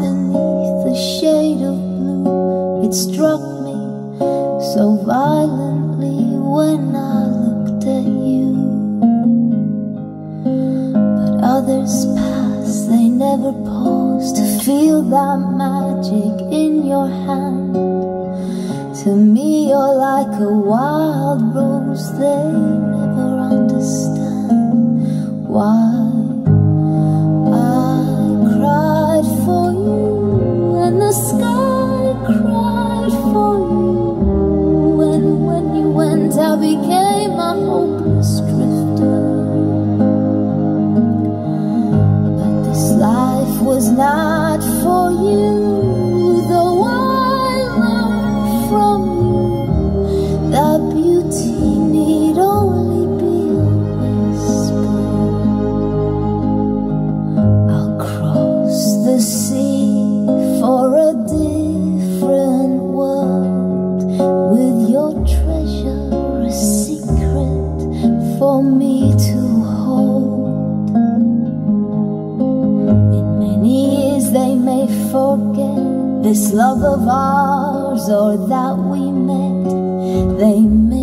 beneath the shade of blue. It struck me so violently when I looked at you. But others pass, they never pause To feel that magic in your hand. To me you're like a wild rose They never understand why. You, forget this love of ours or that we met. They may